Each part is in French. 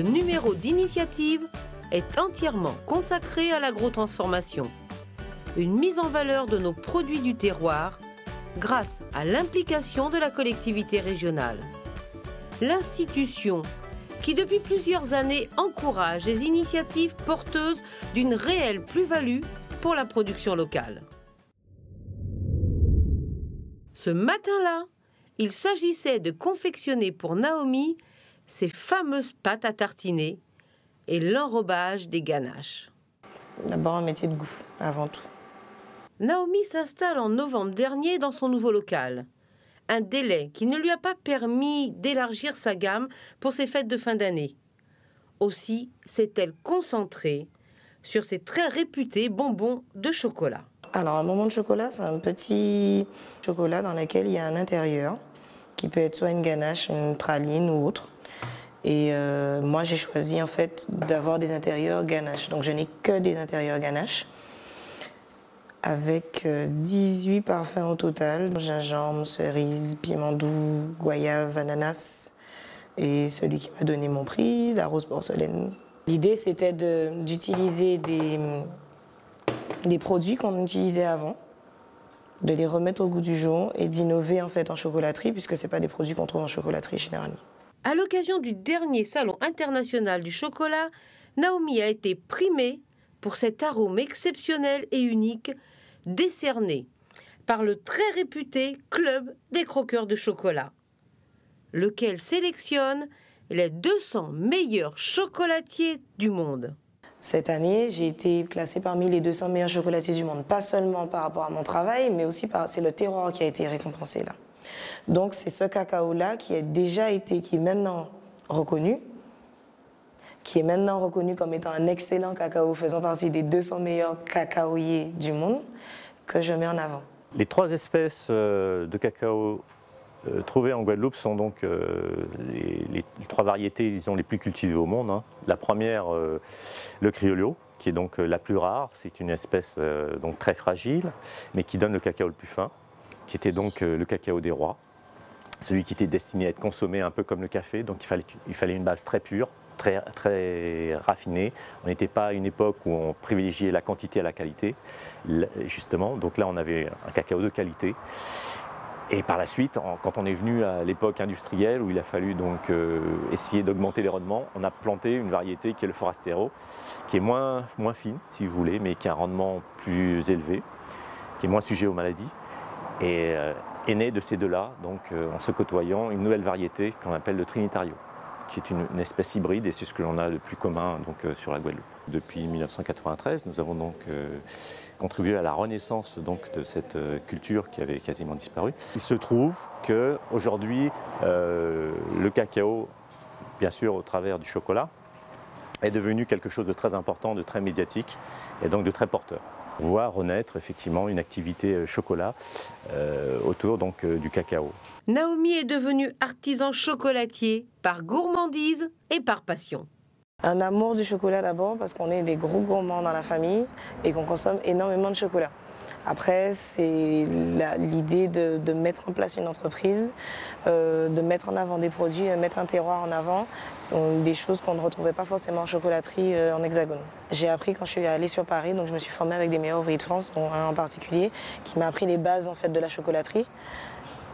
Ce numéro d'initiative est entièrement consacré à l'agrotransformation. Une mise en valeur de nos produits du terroir grâce à l'implication de la collectivité régionale. L'institution qui depuis plusieurs années encourage les initiatives porteuses d'une réelle plus-value pour la production locale. Ce matin-là, il s'agissait de confectionner pour Naomi ses fameuses pâtes à tartiner et l'enrobage des ganaches. D'abord un métier de goût, avant tout. Naomi s'installe en novembre dernier dans son nouveau local. Un délai qui ne lui a pas permis d'élargir sa gamme pour ses fêtes de fin d'année. Aussi s'est-elle concentrée sur ses très réputés bonbons de chocolat. Alors un bonbon de chocolat, c'est un petit chocolat dans lequel il y a un intérieur qui peut être soit une ganache, une praline ou autre. Et euh, moi, j'ai choisi en fait d'avoir des intérieurs ganache. Donc je n'ai que des intérieurs ganache avec 18 euh, parfums au total gingembre, cerise, piment doux, goyave, ananas et celui qui m'a donné mon prix, la rose porcelaine. L'idée c'était d'utiliser des, des produits qu'on utilisait avant de les remettre au goût du jour et d'innover en fait en chocolaterie puisque ce pas des produits qu'on trouve en chocolaterie généralement. À l'occasion du dernier salon international du chocolat, Naomi a été primée pour cet arôme exceptionnel et unique décerné par le très réputé Club des croqueurs de chocolat, lequel sélectionne les 200 meilleurs chocolatiers du monde. Cette année, j'ai été classée parmi les 200 meilleurs chocolatiers du monde, pas seulement par rapport à mon travail, mais aussi par c'est le terroir qui a été récompensé là. Donc c'est ce cacao-là qui a déjà été, qui est maintenant reconnu, qui est maintenant reconnu comme étant un excellent cacao, faisant partie des 200 meilleurs cacaoyers du monde, que je mets en avant. Les trois espèces euh, de cacao euh, trouvées en Guadeloupe sont donc euh, les, trois variétés disons, les plus cultivées au monde. Hein. La première, le criollo, qui est donc la plus rare. C'est une espèce donc très fragile, mais qui donne le cacao le plus fin, qui était donc le cacao des rois. Celui qui était destiné à être consommé un peu comme le café, donc il fallait, une base très pure, très, raffinée. On n'était pas à une époque où on privilégiait la quantité à la qualité, justement. Donc là, on avait un cacao de qualité. Et par la suite, quand on est venu à l'époque industrielle où il a fallu donc euh, essayer d'augmenter les rendements, on a planté une variété qui est le Forastero, qui est moins fine, si vous voulez, mais qui a un rendement plus élevé, qui est moins sujet aux maladies. Et euh, est né de ces deux-là, donc euh, en se côtoyant, une nouvelle variété qu'on appelle le Trinitario qui est une, espèce hybride et c'est ce que l'on a le plus commun donc, euh, sur la Guadeloupe. Depuis 1993, nous avons donc contribué à la renaissance donc, de cette culture qui avait quasiment disparu. Il se trouve qu'aujourd'hui, le cacao, bien sûr au travers du chocolat, est devenu quelque chose de très important, de très médiatique et donc de très porteur voir renaître effectivement une activité euh, chocolat euh, autour donc euh, du cacao. Naomi est devenue artisan chocolatier par gourmandise et par passion. Un amour du chocolat d'abord parce qu'on est des gros gourmands dans la famille et qu'on consomme énormément de chocolat. Après, c'est l'idée de, mettre en place une entreprise, euh, de mettre en avant des produits, de mettre un terroir en avant, des choses qu'on ne retrouvait pas forcément en chocolaterie euh, en hexagone. J'ai appris quand je suis allée sur Paris, donc je me suis formée avec des meilleurs ouvriers de France, dont un en particulier, qui m'a appris les bases en fait de la chocolaterie.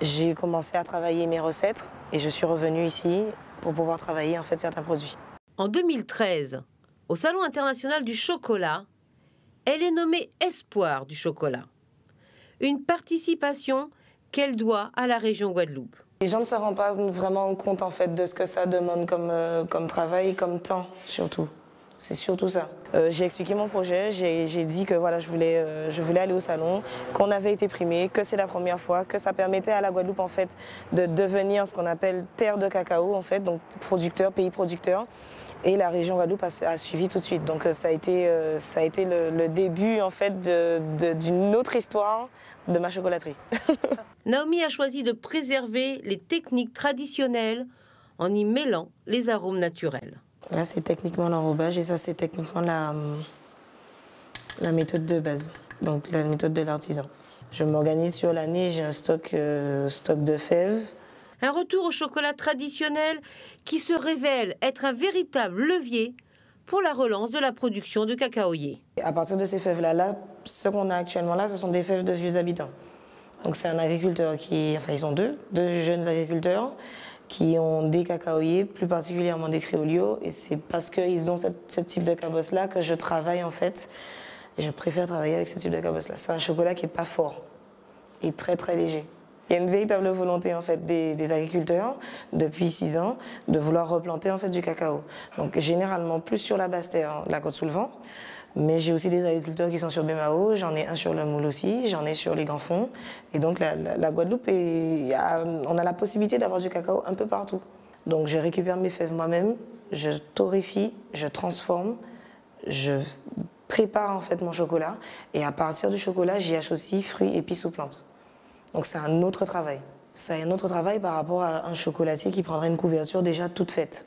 J'ai commencé à travailler mes recettes et je suis revenue ici pour pouvoir travailler en fait certains produits. En 2013, au Salon international du chocolat, elle est nommée Espoir du chocolat. Une participation qu'elle doit à la région Guadeloupe. Les gens ne se rendent pas vraiment compte en fait de ce que ça demande comme, euh, comme travail, comme temps surtout. C'est surtout ça. Euh, j'ai expliqué mon projet, j'ai dit que voilà, je, voulais, euh, je voulais aller au salon, qu'on avait été primé, que c'est la première fois, que ça permettait à la Guadeloupe en fait de devenir ce qu'on appelle terre de cacao en fait, donc producteur, pays producteur. Et la région Guadeloupe a, suivi tout de suite. Donc euh, ça a été, ça a été le, début en fait d'une autre histoire de ma chocolaterie. Naomi a choisi de préserver les techniques traditionnelles en y mêlant les arômes naturels. Là, c'est techniquement l'enrobage et ça, c'est techniquement la, la méthode de base, donc la méthode de l'artisan. Je m'organise sur l'année, j'ai un stock, euh, stock de fèves Un retour au chocolat traditionnel qui se révèle être un véritable levier pour la relance de la production de cacaoyer. À partir de ces fèves-là, là, ce qu'on a actuellement là, ce sont des fèves de vieux habitants. Donc c'est un agriculteur qui, enfin ils sont deux, deux jeunes agriculteurs qui ont des cacaoyers, plus particulièrement des créolios. Et c'est parce qu'ils ont ce type de cabosse-là que je travaille en fait. Et je préfère travailler avec ce type de cabosse-là. C'est un chocolat qui n'est pas fort et très très léger. Il y a une véritable volonté en fait des, agriculteurs depuis six ans de vouloir replanter en fait du cacao. Donc généralement plus sur la basse terre de la côte sous le vent, mais j'ai aussi des agriculteurs qui sont sur Bémao, j'en ai un sur le Moule aussi, j'en ai sur les Grands Fonds. Et donc la, Guadeloupe, on a la possibilité d'avoir du cacao un peu partout. Donc je récupère mes fèves moi-même, je torréfie, je transforme, je prépare en fait mon chocolat et à partir du chocolat, j'y associe fruits, épices ou plantes. Donc c'est un autre travail. C'est un autre travail par rapport à un chocolatier qui prendrait une couverture déjà toute faite.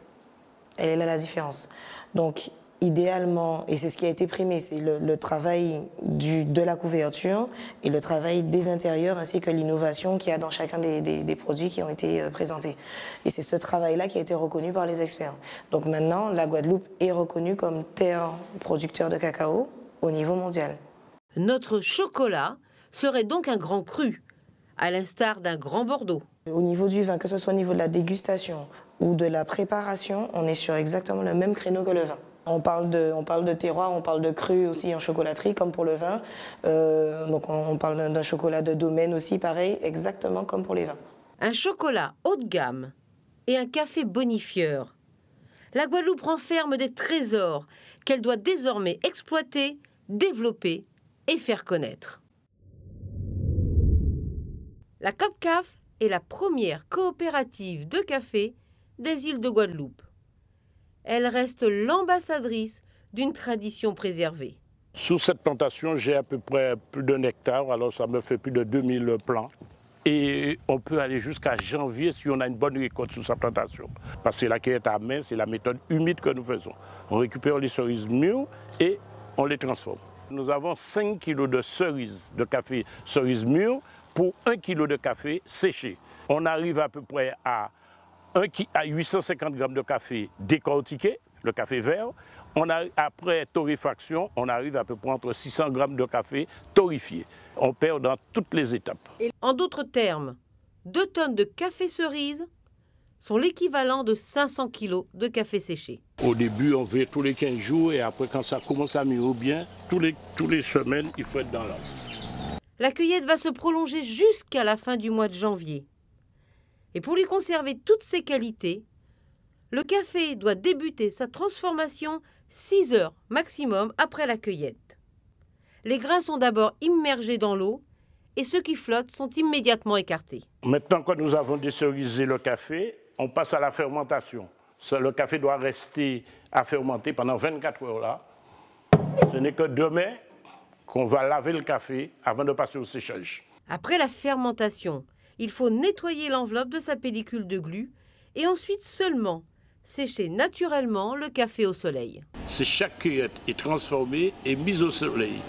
Elle est là la différence. Donc idéalement, et c'est ce qui a été primé, c'est le, travail du, de la couverture et le travail des intérieurs ainsi que l'innovation qu'il y a dans chacun des, des, produits qui ont été euh, présentés. Et c'est ce travail-là qui a été reconnu par les experts. Donc maintenant, la Guadeloupe est reconnue comme terre producteur de cacao au niveau mondial. Notre chocolat serait donc un grand cru à l'instar d'un grand Bordeaux. Au niveau du vin, que ce soit au niveau de la dégustation ou de la préparation, on est sur exactement le même créneau que le vin. On parle, de, on terroir, on parle de cru aussi en chocolaterie, comme pour le vin. Euh, donc on parle d'un chocolat de domaine aussi, pareil, exactement comme pour les vins. Un chocolat haut de gamme et un café bonifieur. La Guadeloupe renferme des trésors qu'elle doit désormais exploiter, développer et faire connaître. La COPCAF est la première coopérative de café des îles de Guadeloupe. Elle reste l'ambassadrice d'une tradition préservée. Sous cette plantation, j'ai à peu près plus d'un hectare, alors ça me fait plus de 2000 plants. Et on peut aller jusqu'à janvier si on a une bonne récolte sous sa plantation. Parce que la cueillette à main, c'est la méthode humide que nous faisons. On récupère les cerises mûres et on les transforme. Nous avons 5 kg de cerises, de café cerises mûres, pour 1 kg de café séché. On arrive à peu près à, 1, à 850 g de café décortiqué, le café vert. On a, après torréfaction, on arrive à peu près entre 600 g de café torréfié. On perd dans toutes les étapes. En d'autres termes, 2 tonnes de café cerise sont l'équivalent de 500 kg de café séché. Au début, on fait tous les 15 jours et après, quand ça commence à mûrir bien, tous les, tous les semaines, il faut être dans l'arbre. La cueillette va se prolonger jusqu'à la fin du mois de janvier. Et pour lui conserver toutes ses qualités, le café doit débuter sa transformation 6 heures maximum après la cueillette. Les grains sont d'abord immergés dans l'eau et ceux qui flottent sont immédiatement écartés. Maintenant que nous avons décerisé le café, on passe à la fermentation. Le café doit rester à fermenter pendant 24 heures là. Ce n'est que demain qu'on va laver le café avant de passer au séchage. Après la fermentation, il faut nettoyer l'enveloppe de sa pellicule de glu et ensuite seulement sécher naturellement le café au soleil. C'est chaque cueillette est transformée et mise au soleil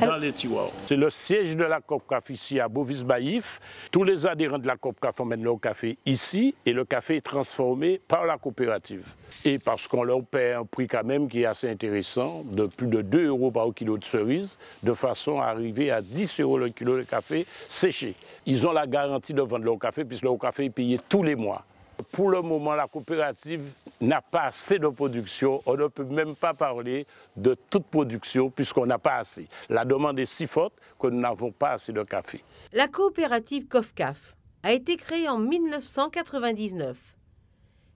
dans les tiroirs. C'est le siège de la COPCAF ici à Bovis-Baïf. Tous les adhérents de la COPCAF emmènent leur café ici et le café est transformé par la coopérative. Et parce qu'on leur paie un prix quand même qui est assez intéressant, de plus de 2 euros par kilo de cerises, de façon à arriver à 10 euros le kilo de café séché. Ils ont la garantie de vendre leur café puisque leur café est payé tous les mois. Pour le moment, la coopérative n'a pas assez de production. On ne peut même pas parler de toute production puisqu'on n'a pas assez. La demande est si forte que nous n'avons pas assez de café. La coopérative COFCAF a été créée en 1999.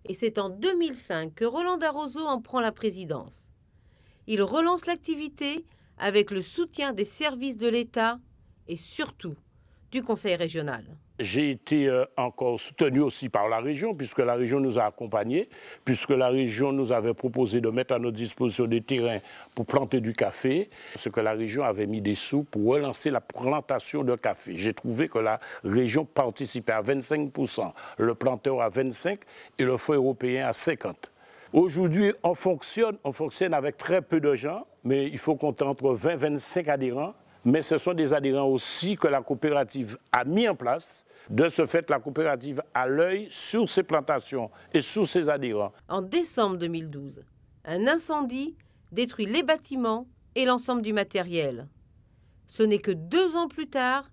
Et c'est en 2005 que Roland Darrozo en prend la présidence. Il relance l'activité avec le soutien des services de l'État et surtout du Conseil régional. J'ai été euh, encore soutenu aussi par la région, puisque la région nous a accompagnés, puisque la région nous avait proposé de mettre à notre disposition des terrains pour planter du café, ce que la région avait mis des sous pour relancer la plantation de café. J'ai trouvé que la région participait à 25%, le planteur à 25% et le Fonds européen à 50%. Aujourd'hui, on fonctionne, on fonctionne avec très peu de gens, mais il faut compter entre 20 et 25 adhérents mais ce sont des adhérents aussi que la coopérative a mis en place. De ce fait, la coopérative a l'œil sur ses plantations et sur ses adhérents. En décembre 2012, un incendie détruit les bâtiments et l'ensemble du matériel. Ce n'est que deux ans plus tard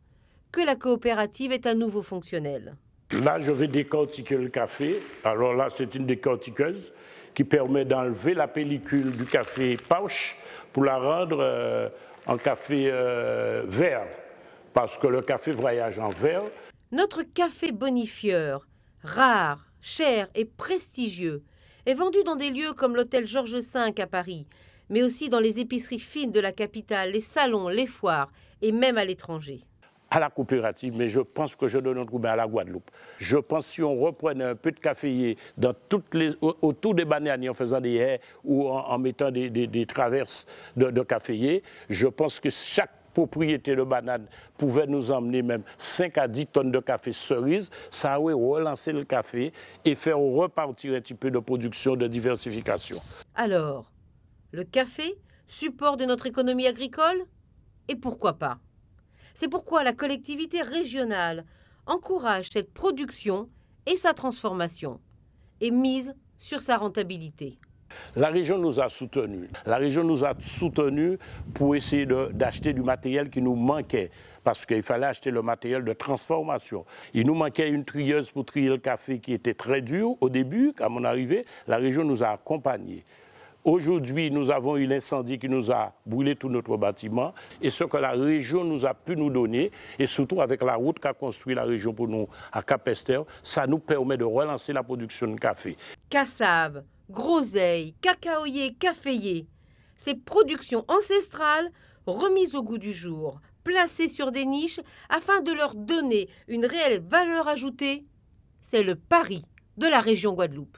que la coopérative est à nouveau fonctionnelle. Là, je vais décortiquer le café. Alors là, c'est une décortiqueuse qui permet d'enlever la pellicule du café pouch pour la rendre euh, en café euh, vert, parce que le café voyage en vert. Notre café bonifieur, rare, cher et prestigieux, est vendu dans des lieux comme l'hôtel Georges V à Paris, mais aussi dans les épiceries fines de la capitale, les salons, les foires et même à l'étranger à la coopérative, mais je pense que je donne un coup à la Guadeloupe. Je pense que si on reprenait un peu de caféier dans toutes les, autour des bananes en faisant des haies ou en, mettant des, traverses de, de caféier, je pense que chaque propriété de banane pouvait nous emmener même 5 à 10 tonnes de café cerise, ça aurait relancé le café et faire repartir un petit peu de production, de diversification. Alors, le café, support de notre économie agricole? Et pourquoi pas? C'est pourquoi la collectivité régionale encourage cette production et sa transformation et mise sur sa rentabilité. La région nous a soutenus. La région nous a soutenus pour essayer d'acheter du matériel qui nous manquait parce qu'il fallait acheter le matériel de transformation. Il nous manquait une trieuse pour trier le café qui était très dur au début. À mon arrivée, la région nous a accompagnés. Aujourd'hui, nous avons eu l'incendie qui nous a brûlé tout notre bâtiment et ce que la région nous a pu nous donner, et surtout avec la route qu'a construit la région pour nous à Capester, ça nous permet de relancer la production de café. Cassave, groseille, cacaoyer, caféier, ces productions ancestrales remises au goût du jour, placées sur des niches afin de leur donner une réelle valeur ajoutée, c'est le pari de la région Guadeloupe.